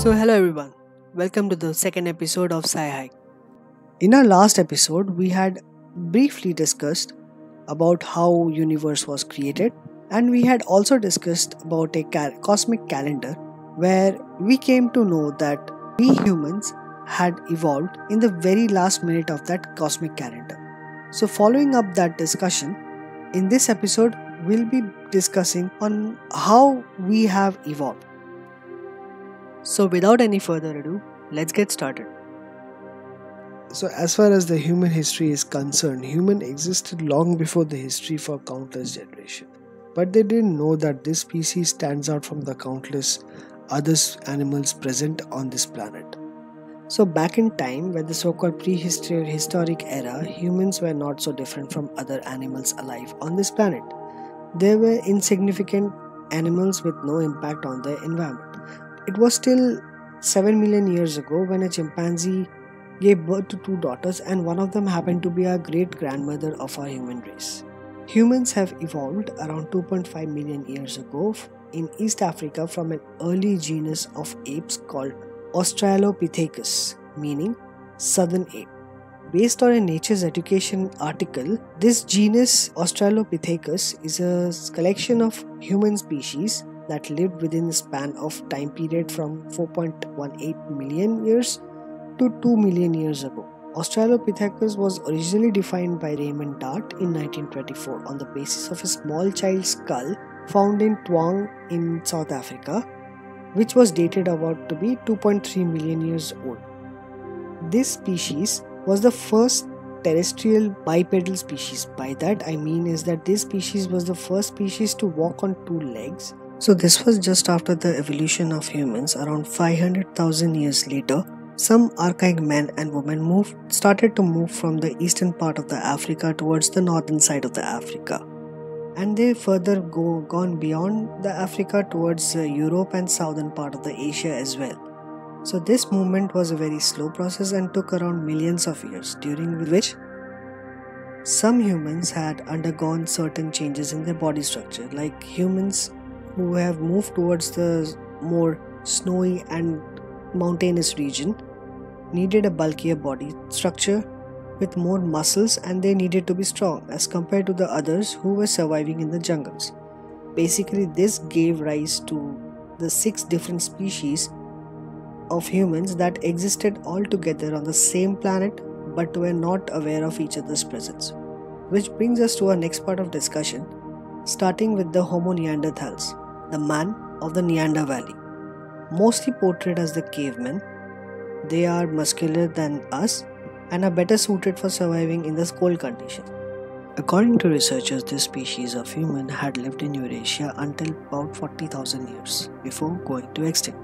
So, hello everyone. Welcome to the second episode of Sci-Hike. In our last episode, we had briefly discussed about how universe was created and we had also discussed about a cosmic calendar where we came to know that we humans had evolved in the very last minute of that cosmic calendar. So following up that discussion, in this episode we'll be discussing on how we have evolved. So, without any further ado, let's get started. So as far as the human history is concerned, human existed long before the history for countless generations. But they didn't know that this species stands out from the countless other animals present on this planet. So back in time, when the so-called prehistory or historic era, humans were not so different from other animals alive on this planet. They were insignificant animals with no impact on the environment. It was still 7 million years ago when a chimpanzee gave birth to two daughters, and one of them happened to be our great grandmother of our human race. Humans have evolved around 2.5 million years ago in East Africa from an early genus of apes called Australopithecus, meaning southern ape. Based on a Nature's Education article, this genus Australopithecus is a collection of human species that lived within the span of time period from 4.18 million years to 2 million years ago. Australopithecus was originally defined by Raymond Dart in 1924 on the basis of a small child's skull found in Taung in South Africa, which was dated about to be 2.3 million years old. This species was the first terrestrial bipedal species. By that I mean is that this species was the first species to walk on two legs. So this was just after the evolution of humans around 500,000 years later some archaic men and women moved started to move from the eastern part of the Africa towards the northern side of the Africa. And they further go gone beyond the Africa towards uh, Europe and southern part of the Asia as well. So this movement was a very slow process and took around millions of years, during which some humans had undergone certain changes in their body structure, like humans who have moved towards the more snowy and mountainous region needed a bulkier body structure with more muscles and they needed to be strong as compared to the others who were surviving in the jungles. Basically, this gave rise to the six different species of humans that existed all together on the same planet but were not aware of each other's presence. Which brings us to our next part of discussion, starting with the Homo neanderthals, the man of the Neander Valley. Mostly portrayed as the caveman, they are muscular than us and are better suited for surviving in the cold conditions. According to researchers, this species of human had lived in Eurasia until about 40,000 years before going to extinct.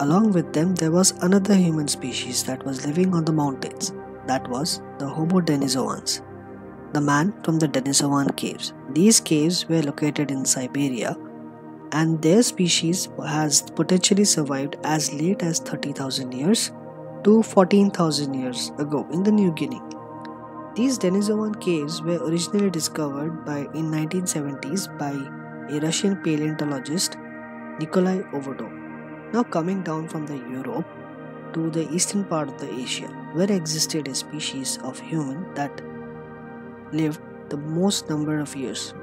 Along with them, there was another human species that was living on the mountains. That was the Homo denisovans, the man from the Denisovan caves. These caves were located in Siberia and their species has potentially survived as late as 30,000 years to 14,000 years ago in the New Guinea. These Denisovan caves were originally discovered by in 1970s by a Russian paleontologist Nikolai Ovodov. Now coming down from the Europe to the eastern part of the Asia where existed a species of human that lived the most number of years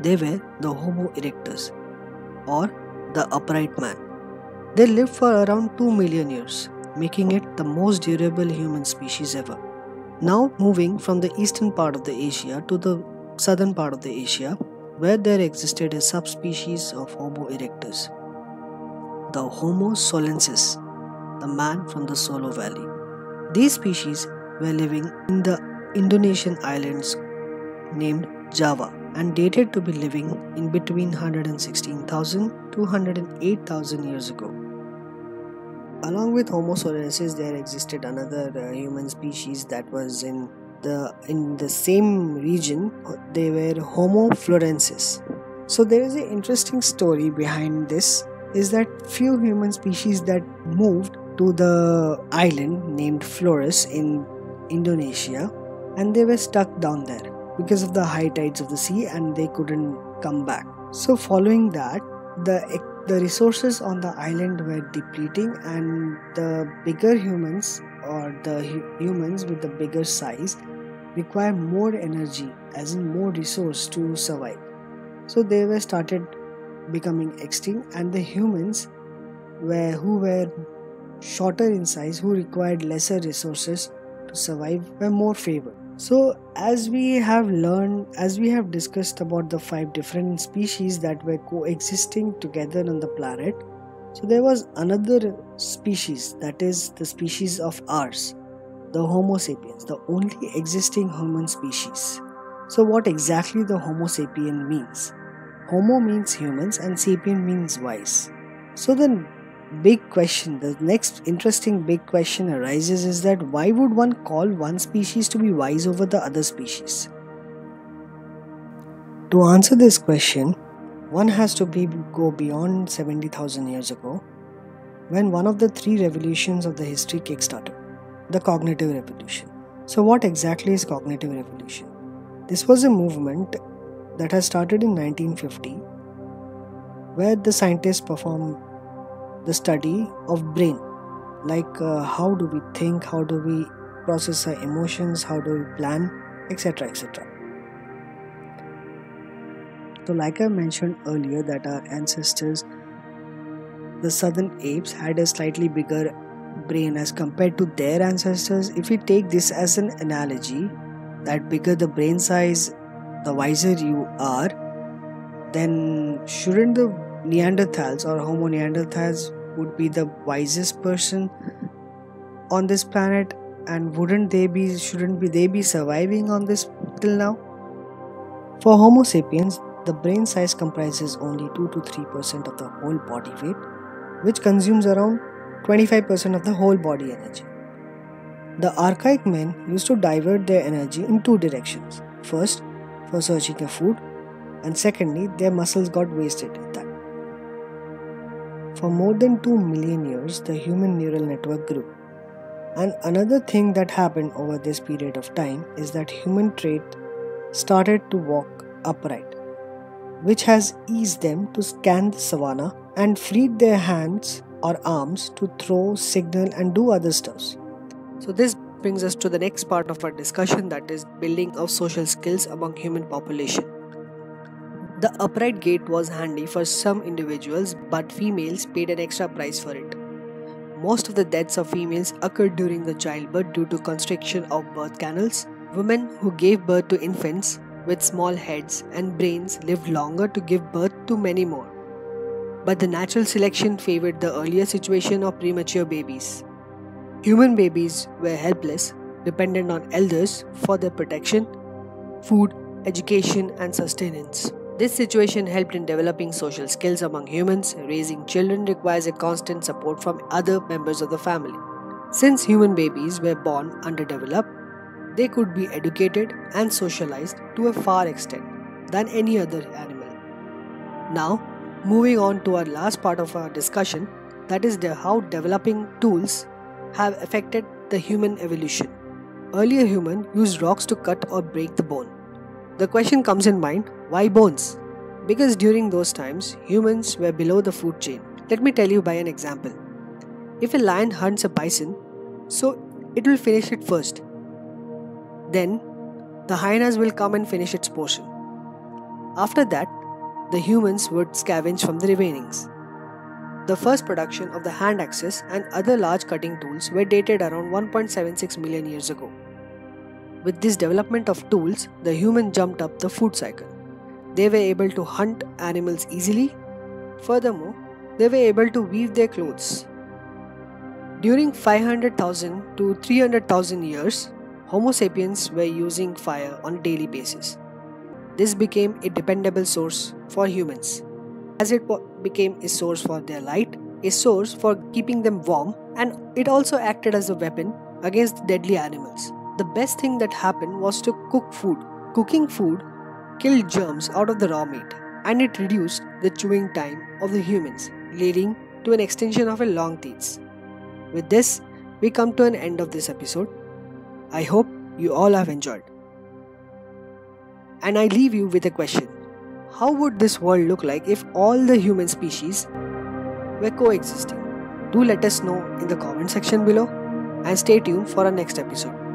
they were the Homo erectus or the upright man. They lived for around 2 million years, making it the most durable human species ever. Now, moving from the eastern part of the Asia to the southern part of the Asia, where there existed a subspecies of Homo erectus, the Homo soloensis, the man from the Solo Valley. These species were living in the Indonesian islands named Java and dated to be living in between 116,000 to 108,000 years ago. Along with Homo soloensis, there existed another uh, human species that was in the in the same region. They were Homo florensis. So there is an interesting story behind this. Is that few human species that moved to the island named Flores in Indonesia, and they were stuck down there because of the high tides of the sea and they couldn't come back. So, following that, the the resources on the island were depleting, and the bigger humans or the hu- humans with the bigger size require more energy, as in more resource to survive. So they were started becoming extinct, and the humans were who were shorter in size, who required lesser resources to survive, were more favored. So, as we have learned, as we have discussed about the five different species that were coexisting together on the planet, so there was another species that is the species of ours, the Homo sapiens, the only existing human species. So, what exactly the Homo sapien means? Homo means humans and sapien means wise. So, the big question, the next interesting big question arises is that why would one call one species to be wise over the other species? To answer this question, one has to be go beyond 70,000 years ago when one of the three revolutions of the history kickstarted, the cognitive revolution. So what exactly is cognitive revolution? This was a movement that has started in 1950 where the scientists perform the study of brain. Like uh, how do we think? How do we process our emotions? How do we plan? Etc etc so like i mentioned earlier that our ancestors the southern apes had a slightly bigger brain as compared to their ancestors. If we take this as an analogy that bigger the brain size the wiser you are then shouldn't the neanderthals or homo neanderthals would be the wisest person on this planet and wouldn't they be shouldn't be they be surviving on this till now? For homo sapiens the brain size comprises only 2 to 3% of the whole body weight which consumes around 25% of the whole body energy. The archaic men used to divert their energy in two directions. First for searching for food and secondly their muscles got wasted at that for more than 2 million years, the human neural network grew. And another thing that happened over this period of time is that human trait started to walk upright, which has eased them to scan the savannah and freed their hands or arms to throw, signal, and do other stuff. So, this brings us to the next part of our discussion that is building of social skills among human population. The upright gait was handy for some individuals, but females paid an extra price for it. Most of the deaths of females occurred during the childbirth due to constriction of birth canals. Women who gave birth to infants with small heads and brains lived longer to give birth to many more. But the natural selection favored the earlier situation of premature babies. Human babies were helpless, dependent on elders for their protection, food, education, and sustenance. This situation helped in developing social skills among humans. Raising children requires a constant support from other members of the family. Since human babies were born underdeveloped, they could be educated and socialized to a far extent than any other animal. Now, moving on to our last part of our discussion, that is how developing tools have affected the human evolution. Earlier human used rocks to cut or break the bone. The question comes in mind why bones? Because during those times, humans were below the food chain. Let me tell you by an example. If a lion hunts a bison, so it will finish it first. Then, the hyenas will come and finish its portion. After that, the humans would scavenge from the remainings. The first production of the hand axes and other large cutting tools were dated around 1.76 million years ago. With this development of tools, the human jumped up the food cycle. They were able to hunt animals easily. Furthermore, they were able to weave their clothes. During 500,000 to 300,000 years, Homo sapiens were using fire on a daily basis. This became a dependable source for humans, as it became a source for their light, a source for keeping them warm, and it also acted as a weapon against deadly animals. The best thing that happened was to cook food. Cooking food killed germs out of the raw meat and it reduced the chewing time of the humans, leading to an extension of a long teeth. With this, we come to an end of this episode. I hope you all have enjoyed. And I leave you with a question How would this world look like if all the human species were coexisting. Do let us know in the comment section below and stay tuned for our next episode.